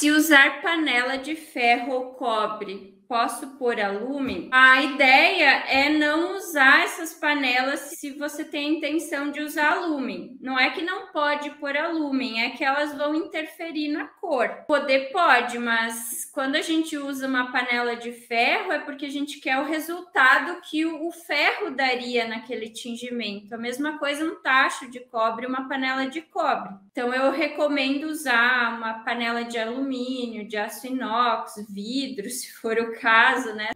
Se usar panela de ferro ou cobre, posso pôr alume? A ideia é não usar essas panelas se você tem a intenção de usar alume. Não é que não pode pôr alume, é que elas vão interferir na cor. Poder pode, mas quando a gente usa uma panela de ferro é porque a gente quer o resultado que o ferro daria naquele tingimento. A mesma coisa um tacho de cobre, uma panela de cobre. Então eu recomendo usar uma panela de alumínio, de aço inox, vidro, se for o caso, né?